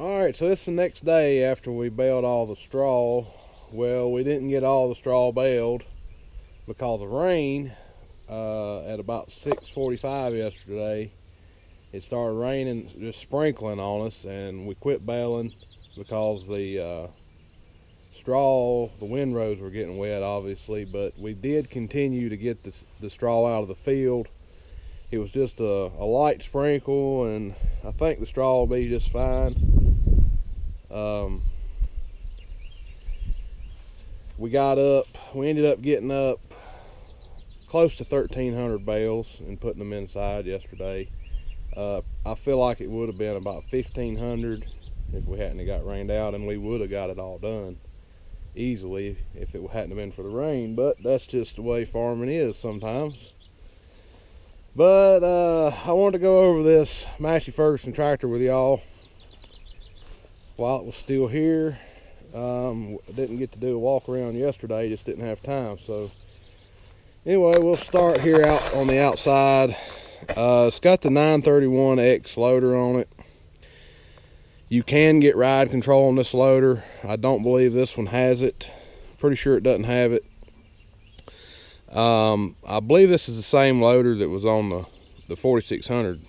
All right, so this is the next day after we baled all the straw. Well, we didn't get all the straw baled because of rain uh, at about 6.45 yesterday. It started raining, just sprinkling on us, and we quit baling because the uh, straw, the windrows were getting wet, obviously, but we did continue to get the, the straw out of the field. It was just a, a light sprinkle, and I think the straw will be just fine. Um, we got up, we ended up getting up close to 1,300 bales and putting them inside yesterday. Uh, I feel like it would have been about 1,500 if we hadn't got rained out, and we would have got it all done easily if it hadn't been for the rain. But that's just the way farming is sometimes. But uh, I wanted to go over this Massey Ferguson tractor with y'all while it was still here. Um, didn't get to do a walk around yesterday, just didn't have time. So anyway, we'll start here out on the outside. Uh, it's got the 931X loader on it. You can get ride control on this loader. I don't believe this one has it. Pretty sure it doesn't have it. Um, I believe this is the same loader that was on the, the 4600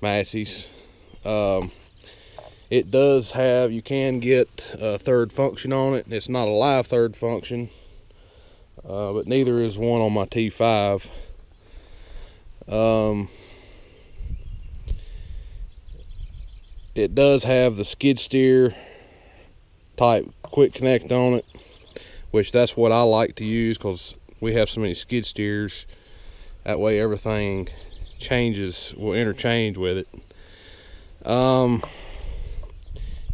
Massey's. Um, it does have, you can get a third function on it. It's not a live third function, uh, but neither is one on my T5. Um, it does have the skid steer type quick connect on it, which that's what I like to use because we have so many skid steers. That way everything changes, will interchange with it. Um,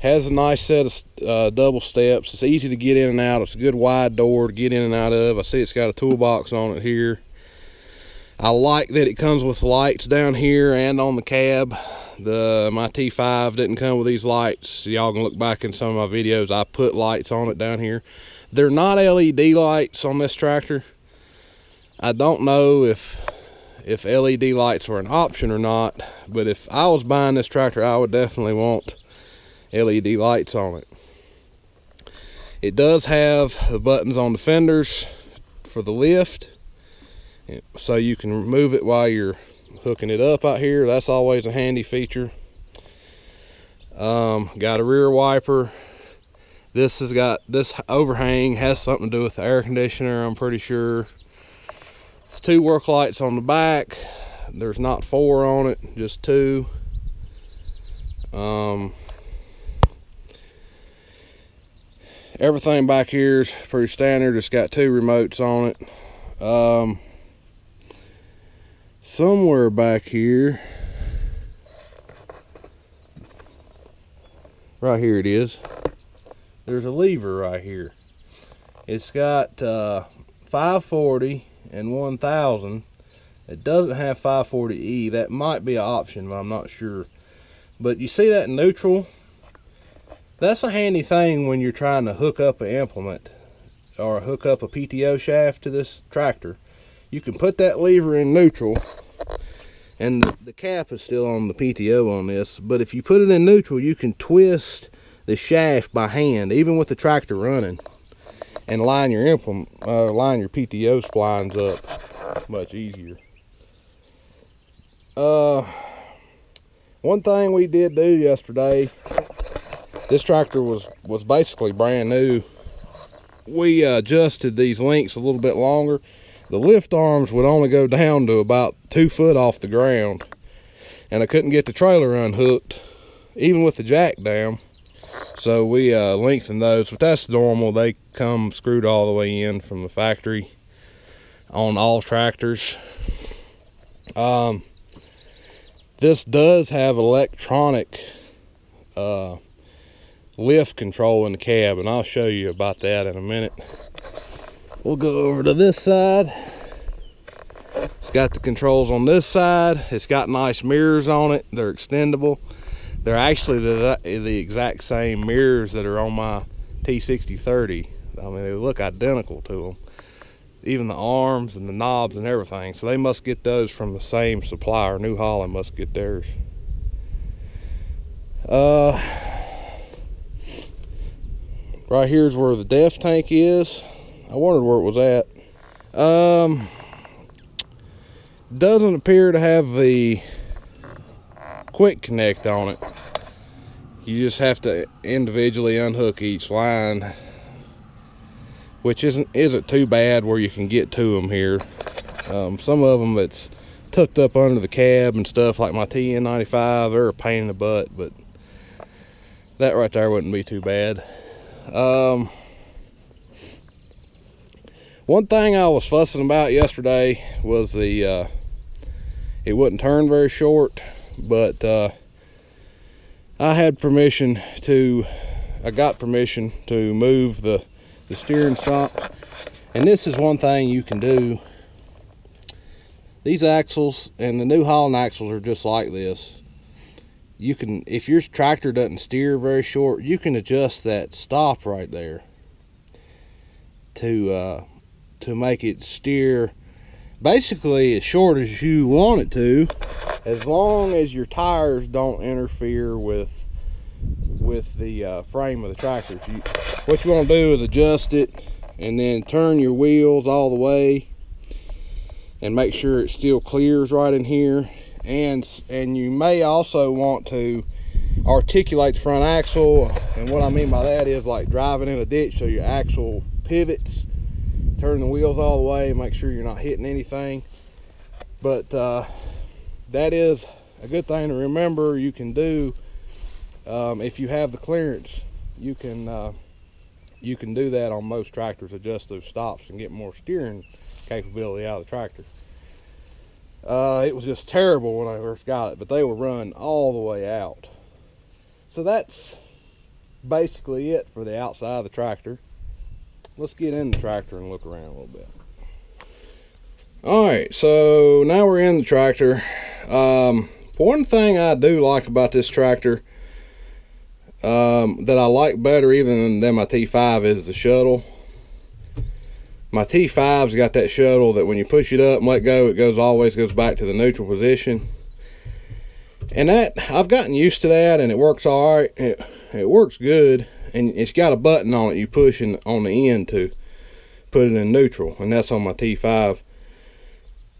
has a nice set of uh, double steps. It's easy to get in and out. It's a good wide door to get in and out of. I see it's got a toolbox on it here. I like that it comes with lights down here and on the cab. The My T5 didn't come with these lights. Y'all can look back in some of my videos. I put lights on it down here. They're not LED lights on this tractor. I don't know if if LED lights were an option or not, but if I was buying this tractor, I would definitely want LED lights on it. It does have the buttons on the fenders for the lift, so you can remove it while you're hooking it up out here. That's always a handy feature. Um, got a rear wiper. This has got, this overhang has something to do with the air conditioner, I'm pretty sure. It's two work lights on the back. There's not four on it, just two. Um, everything back here is pretty standard. It's got two remotes on it. Um, somewhere back here, right here it is, there's a lever right here. It's got uh, 540 and 1000. It doesn't have 540E. That might be an option, but I'm not sure. But you see that neutral? That's a handy thing when you're trying to hook up an implement or hook up a PTO shaft to this tractor. You can put that lever in neutral and the, the cap is still on the PTO on this. But if you put it in neutral, you can twist the shaft by hand, even with the tractor running, and line your implement, uh, line your PTO splines up much easier. Uh, one thing we did do yesterday this tractor was was basically brand new. We adjusted these links a little bit longer. The lift arms would only go down to about two foot off the ground and i couldn't get the trailer unhooked even with the jack down. So we uh, lengthened those but that's normal. They come screwed all the way in from the factory on all tractors. Um, this does have electronic uh, lift control in the cab and I'll show you about that in a minute. We'll go over to this side. It's got the controls on this side. It's got nice mirrors on it. They're extendable. They're actually the, the exact same mirrors that are on my T6030. I mean, they look identical to them. Even the arms and the knobs and everything. So they must get those from the same supplier. New Holland must get theirs. Uh, right here's where the def tank is. I wondered where it was at. Um doesn't appear to have the quick connect on it. You just have to individually unhook each line which isn't isn't too bad where you can get to them here. Um, some of them it's tucked up under the cab and stuff like my TN95 they're a pain in the butt but that right there wouldn't be too bad um, one thing I was fussing about yesterday was the uh, it wouldn't turn very short but uh, I had permission to I got permission to move the the steering stop. And this is one thing you can do. These axles and the new Holland axles are just like this you can if your tractor doesn't steer very short you can adjust that stop right there to uh, to make it steer basically as short as you want it to as long as your tires don't interfere with with the uh, frame of the tractor. You, what you want to do is adjust it and then turn your wheels all the way and make sure it still clears right in here and and you may also want to articulate the front axle. And what I mean by that is like driving in a ditch so your axle pivots turn the wheels all the way and make sure you're not hitting anything. But uh, that is a good thing to remember you can do um, if you have the clearance. You can uh, you can do that on most tractors adjust those stops and get more steering capability out of the tractor uh, it was just terrible when I first got it but they were run all the way out so that's basically it for the outside of the tractor let's get in the tractor and look around a little bit. All right, so now we're in the tractor. Um, one thing I do like about this tractor um, that I like better even than my T5 is the shuttle. My T5's got that shuttle that when you push it up and let go, it goes always goes back to the neutral position. And that I've gotten used to that and it works all right. It, it works good and it's got a button on it you push in, on the end to put it in neutral and that's on my T5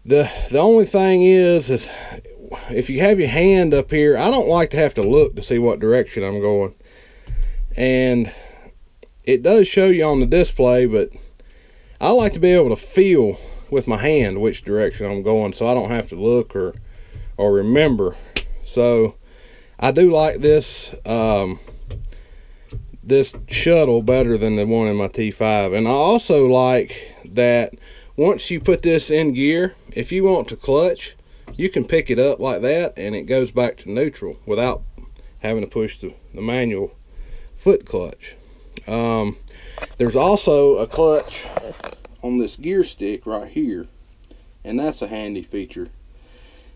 the the only thing is is if you have your hand up here I don't like to have to look to see what direction I'm going and it does show you on the display but I like to be able to feel with my hand which direction I'm going so I don't have to look or or remember so I do like this um, this shuttle better than the one in my T5. And I also like that once you put this in gear, if you want to clutch, you can pick it up like that and it goes back to neutral without having to push the, the manual foot clutch. Um, there's also a clutch on this gear stick right here and that's a handy feature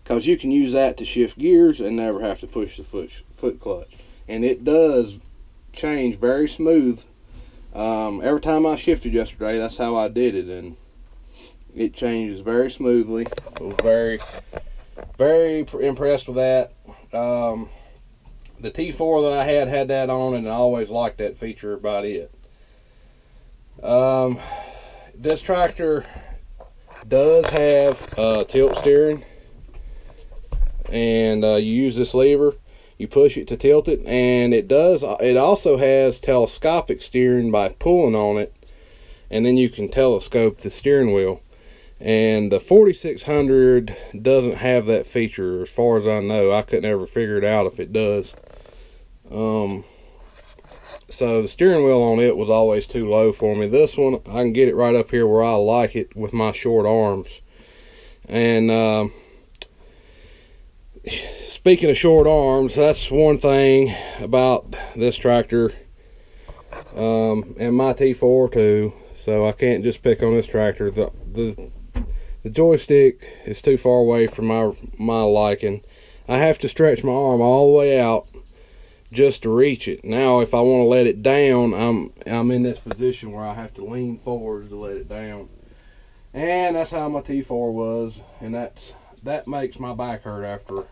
because you can use that to shift gears and never have to push the foot, foot clutch and it does change very smooth. Um, every time I shifted yesterday, that's how I did it, and it changes very smoothly. I was very, very impressed with that. Um, the T4 that I had had that on, and I always liked that feature about it. Um, this tractor does have uh, tilt steering, and uh, you use this lever you push it to tilt it and it does it also has telescopic steering by pulling on it and then you can telescope the steering wheel. And the 4600 doesn't have that feature as far as I know. I couldn't ever figure it out if it does um, so the steering wheel on it was always too low for me this one I can get it right up here where I like it with my short arms and um, speaking of short arms, that's one thing about this tractor um, and my T4 too. So I can't just pick on this tractor. The, the the joystick is too far away from my my liking. I have to stretch my arm all the way out just to reach it. Now, if I want to let it down, I'm I'm in this position where I have to lean forward to let it down. And that's how my T4 was, and that's that makes my back hurt after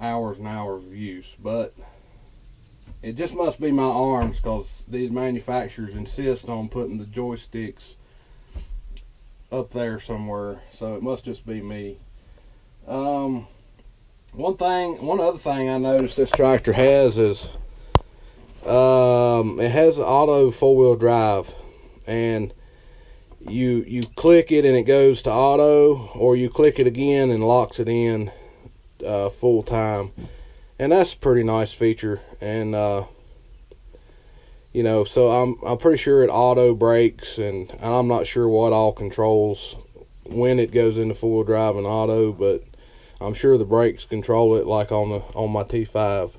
hours and hours of use but It just must be my arms because these manufacturers insist on putting the joysticks up there somewhere. So it must just be me. Um, one thing, one other thing I noticed this tractor has is um, it has auto four wheel drive, and you you click it and it goes to auto, or you click it again and locks it in uh, full time, and that's a pretty nice feature. And uh, you know, so I'm I'm pretty sure it auto brakes, and, I'm not sure what all controls when it goes into four wheel drive and auto, but I'm sure the brakes control it like on the on my T5.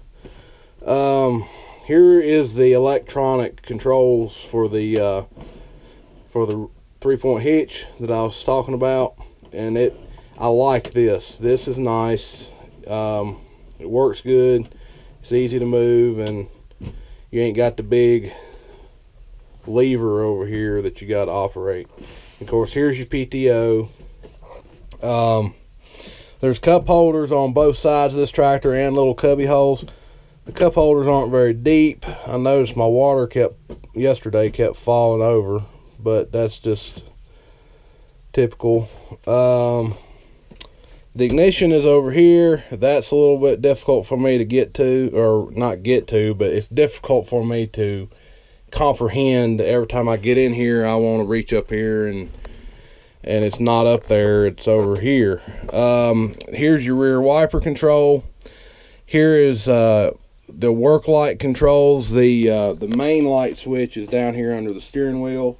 Um, here is the electronic controls for the uh, for the three point hitch that I was talking about, and it I like this. This is nice. Um, it works good. It's easy to move, and you ain't got the big lever over here that you got to operate. Of course, here's your PTO. Um, there's cup holders on both sides of this tractor and little cubby holes. The cup holders aren't very deep. I noticed my water kept yesterday kept falling over, but that's just typical. Um, the ignition is over here. That's a little bit difficult for me to get to, or not get to, but it's difficult for me to comprehend. Every time I get in here, I want to reach up here and and it's not up there it's over here. Um, here's your rear wiper control. Here is uh, the work light controls the uh, the main light switch is down here under the steering wheel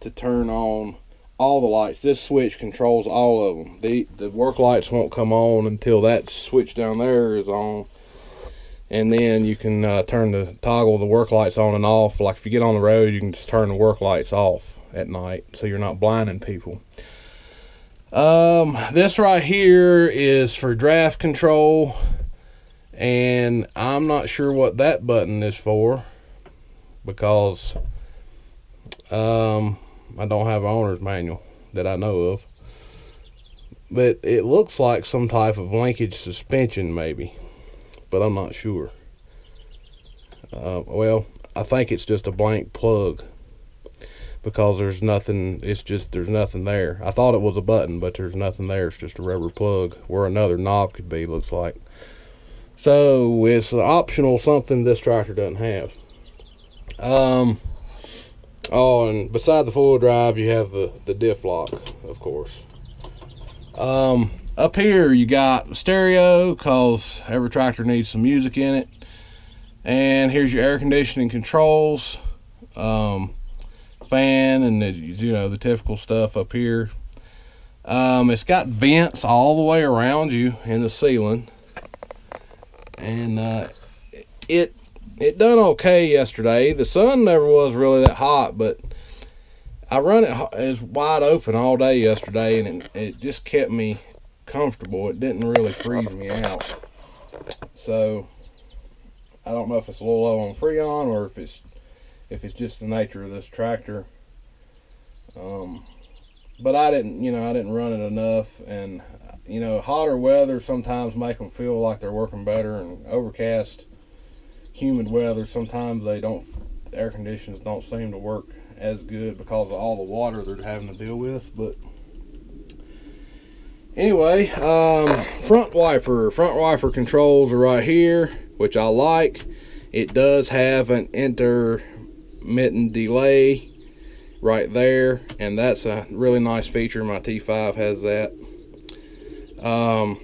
to turn on all the lights. This switch controls all of them the the work lights won't come on until that switch down there is on. And then you can uh, turn the toggle the work lights on and off. Like if you get on the road you can just turn the work lights off at night so you're not blinding people. Um, this right here is for draft control and I'm not sure what that button is for because um, I don't have an owner's manual that I know of. But it looks like some type of linkage suspension maybe, but I'm not sure. Uh, well, I think it's just a blank plug because there's nothing it's just there's nothing there. I thought it was a button but there's nothing there. It's just a rubber plug where another knob could be looks like. So it's an optional something this tractor doesn't have. Um oh and beside the four-wheel drive you have the the diff lock of course. Um up here you got stereo because every tractor needs some music in it. And here's your air conditioning controls. Um fan and the, you know the typical stuff up here. Um, it's got vents all the way around you in the ceiling, and uh, it it done okay yesterday. The sun never was really that hot, but I run it as wide open all day yesterday, and it, it just kept me comfortable. It didn't really freeze me out. So I don't know if it's a little low on Freon or if it's if it's just the nature of this tractor. Um, but I didn't, you know, I didn't run it enough, and you know, hotter weather sometimes make them feel like they're working better, and overcast, humid weather sometimes they don't. Air conditions don't seem to work as good because of all the water they're having to deal with, but. Anyway, um, front wiper. Front wiper controls are right here, which I like. It does have an inter mitten delay right there and that's a really nice feature. My T5 has that. Um,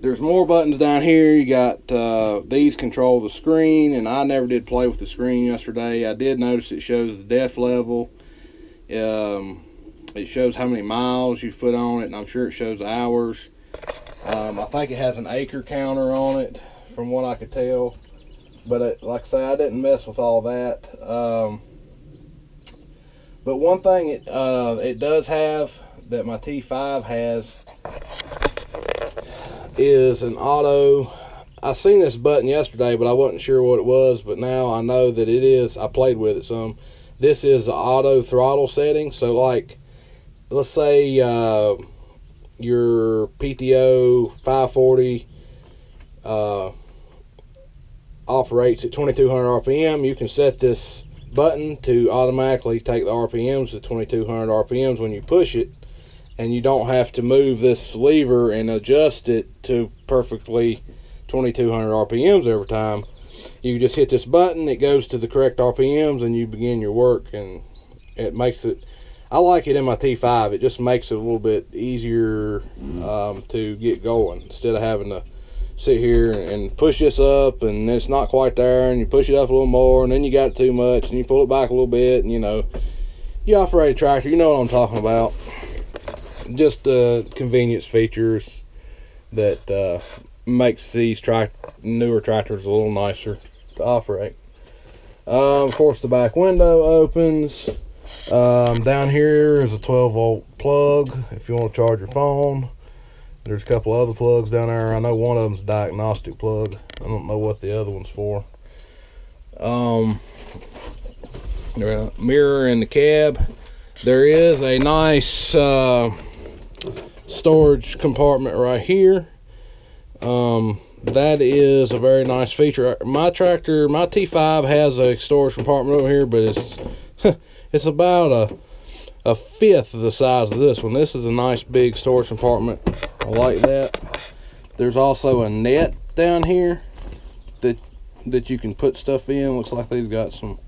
there's more buttons down here. You got uh, these control the screen and I never did play with the screen yesterday. I did notice it shows the def level. Um, it shows how many miles you've put on it and I'm sure it shows hours. Um, I think it has an acre counter on it from what I could tell but it, like I say, I didn't mess with all that. Um, but one thing it, uh, it does have that my T5 has is an auto. I seen this button yesterday, but I wasn't sure what it was. But now I know that it is. I played with it some. This is auto throttle setting. So like, let's say uh, your PTO 540. Uh, operates at 2200 RPM. You can set this button to automatically take the RPMs to 2200 RPMs when you push it and you don't have to move this lever and adjust it to perfectly 2200 RPMs every time. You just hit this button, it goes to the correct RPMs and you begin your work and it makes it I like it in my T5. It just makes it a little bit easier um, to get going instead of having to sit here and push this up and it's not quite there and you push it up a little more and then you got too much and you pull it back a little bit and you know you operate a tractor you know what i'm talking about. Just the uh, convenience features that uh, makes these newer tractors a little nicer to operate. Um, of course the back window opens. Um, down here is a 12 volt plug if you want to charge your phone there's a couple other plugs down there. I know one of them's a diagnostic plug. I don't know what the other one's for. Um, mirror in the cab. There is a nice uh, storage compartment right here. Um, that is a very nice feature. My tractor, my T5 has a storage compartment over here, but it's it's about a a fifth of the size of this one. This is a nice big storage compartment. I like that. There's also a net down here that that you can put stuff in. Looks like they've got some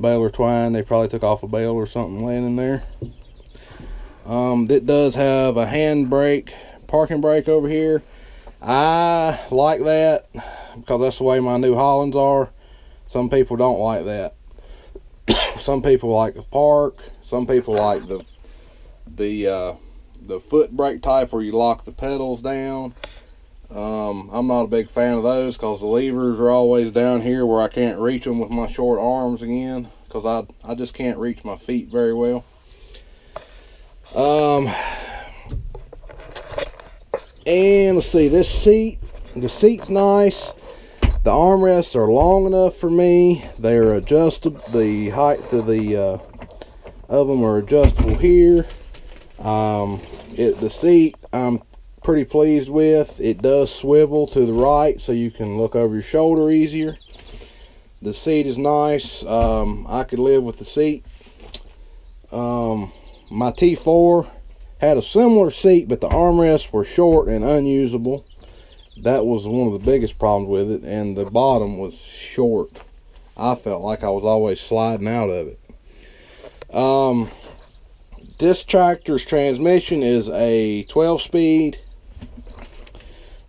baler twine. They probably took off a bale or something laying in there. Um, it does have a hand brake, parking brake over here. I like that because that's the way my New Hollands are. Some people don't like that. Some people like the park. Some people like the the uh, the foot brake type where you lock the pedals down. Um, I'm not a big fan of those because the levers are always down here where I can't reach them with my short arms again because I, I just can't reach my feet very well. Um, and let's see, this seat, the seat's nice. The armrests are long enough for me. They're adjustable. The height of the uh, of them are adjustable here um, it, the seat I'm pretty pleased with. It does swivel to the right so you can look over your shoulder easier. The seat is nice. Um, I could live with the seat. Um, my T4 had a similar seat but the armrests were short and unusable. That was one of the biggest problems with it and the bottom was short. I felt like I was always sliding out of it. Um, this tractor's transmission is a 12 speed.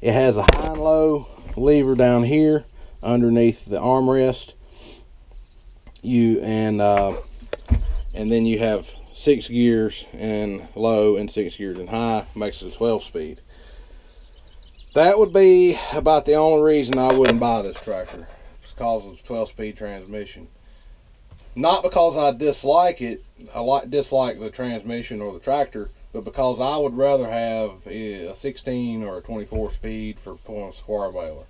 It has a high and low lever down here underneath the armrest. You and uh, and then you have six gears and low and six gears and high makes it a 12 speed. That would be about the only reason I wouldn't buy this tractor. It's because of 12 speed transmission not because I dislike it, I like dislike the transmission or the tractor, but because I would rather have a 16 or a 24 speed for pulling a square baler.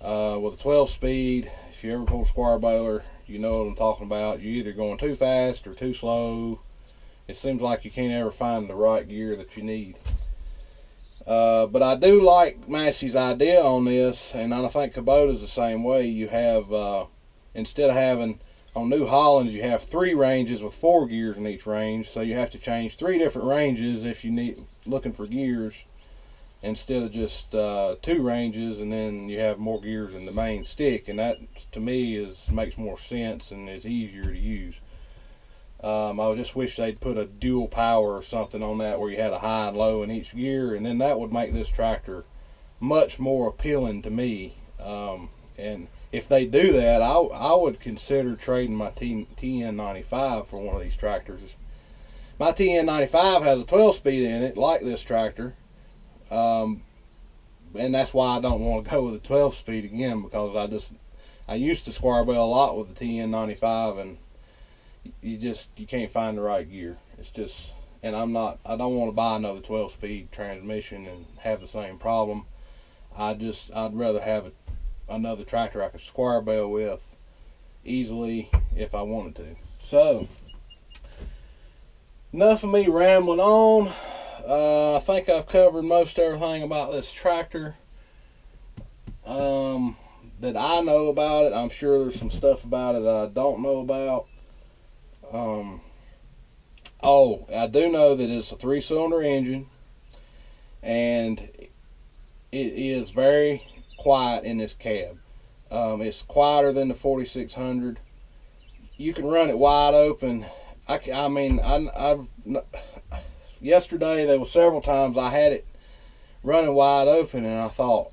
Uh, with a 12 speed, if you ever pull a square baler, you know what I'm talking about. You're either going too fast or too slow. It seems like you can't ever find the right gear that you need. Uh, but I do like Massey's idea on this, and I think Kubota's the same way. You have, uh, instead of having on New Hollands you have three ranges with four gears in each range so you have to change three different ranges if you need looking for gears instead of just uh, two ranges and then you have more gears in the main stick and that to me is makes more sense and is easier to use. Um, I just wish they'd put a dual power or something on that where you had a high and low in each gear and then that would make this tractor much more appealing to me. Um, and if they do that, I, I would consider trading my T, TN95 for one of these tractors. My TN95 has a 12 speed in it, like this tractor. Um, and that's why I don't want to go with a 12 speed again because I just, I used to square bale a lot with the TN95 and you just, you can't find the right gear. It's just, and I'm not, I don't want to buy another 12 speed transmission and have the same problem. I just, I'd rather have a another tractor I could square bale with easily if I wanted to. So, enough of me rambling on. Uh, I think I've covered most everything about this tractor. Um, that I know about it. I'm sure there's some stuff about it I don't know about. Um, oh, I do know that it's a three cylinder engine and it is very quiet in this cab. Um, it's quieter than the 4600. You can run it wide open. I, I mean, I, I've yesterday there were several times I had it running wide open, and I thought,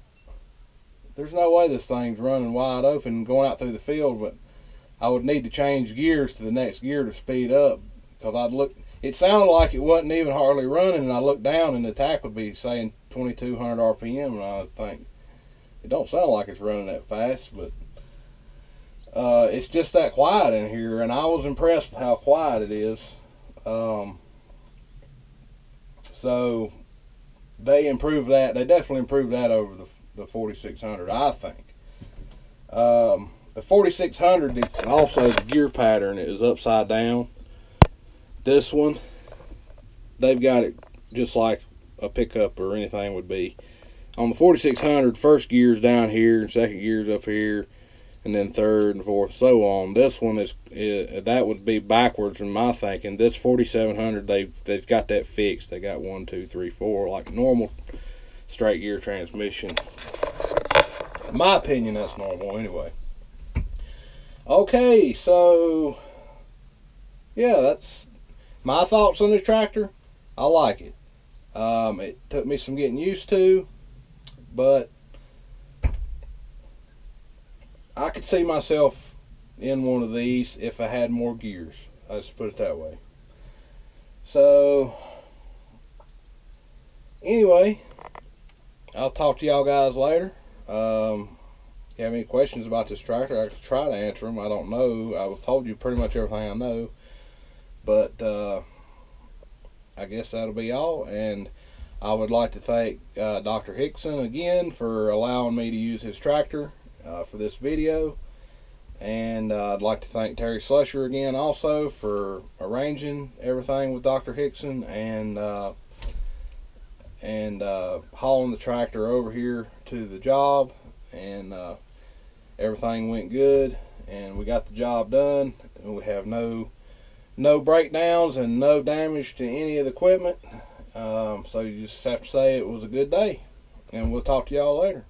there's no way this thing's running wide open going out through the field, but I would need to change gears to the next gear to speed up because I'd look. It sounded like it wasn't even hardly running, and I looked down and the tach would be saying 2200 RPM, and I think it don't sound like it's running that fast, but uh, it's just that quiet in here, and I was impressed with how quiet it is. Um, so they improved that. They definitely improved that over the the 4600, I think. Um, the 4600 also the gear pattern is upside down. This one, they've got it just like a pickup or anything would be. On the 4600, first gear's down here, second gear's up here, and then third and fourth, so on. This one is, is that would be backwards in my thinking. This 4700, they've they've got that fixed. They got one, two, three, four, like normal straight gear transmission. In my opinion, that's normal anyway. Okay, so yeah, that's my thoughts on this tractor. I like it. Um, it took me some getting used to, but I could see myself in one of these if I had more gears. I just put it that way. So, anyway, I'll talk to y'all guys later. Um, if you have any questions about this tractor, I can try to answer them. I don't know. I've told you pretty much everything I know. But uh, I guess that'll be all. And I would like to thank uh, Dr. Hickson again for allowing me to use his tractor uh, for this video. And uh, I'd like to thank Terry Slusher again also for arranging everything with Dr. Hickson and uh, and uh, hauling the tractor over here to the job and everything went good and we got the job done and we have no no breakdowns and no damage to any of the equipment um, so you just have to say it was a good day and we'll talk to y'all later